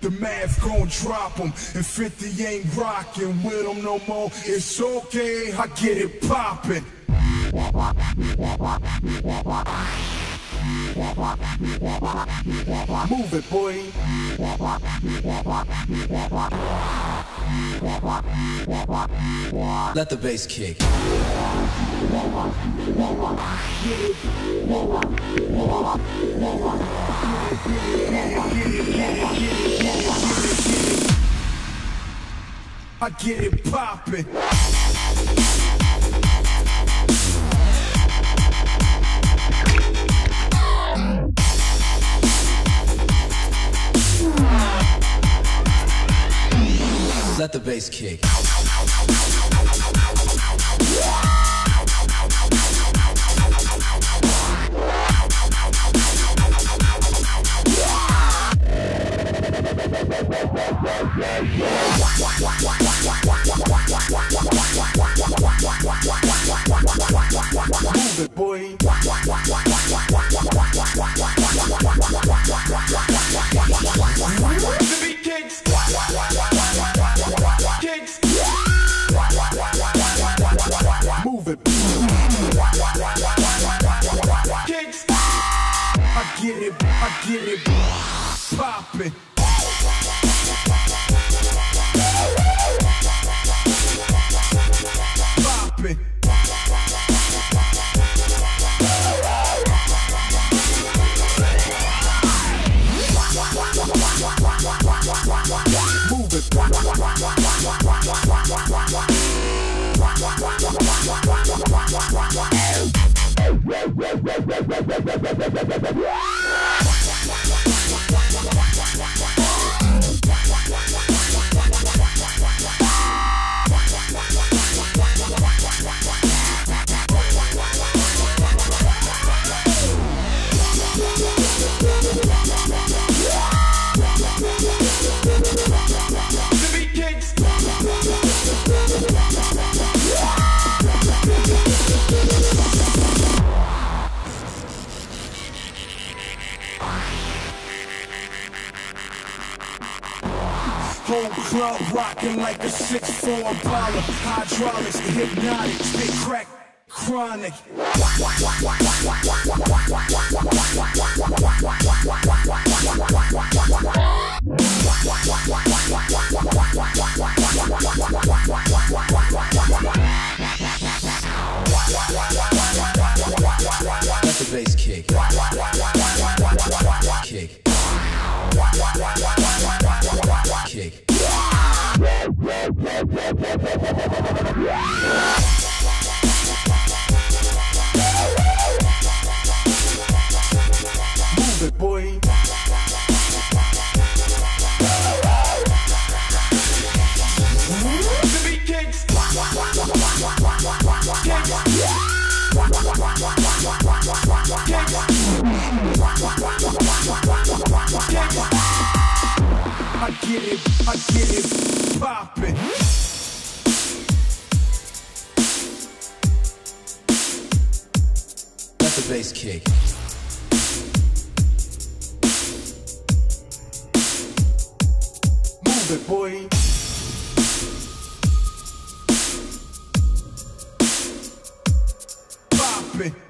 The math gon' drop 'em, and 50 ain't rockin' with with 'em no more. It's okay, I get it poppin'. Move it, boy. Let the bass kick. I get it poppin'. Let the bass kick. It. Kicks. I get it. I get it. Poppin'. Poppin'. Whole club rocking like a 6'4 baller. Hydraulics, hypnotic, spit crack, chronic. Let the bass. Kick. Kick. I get it, I get it poppin'. Let kick. Move it, boy. Poppin'.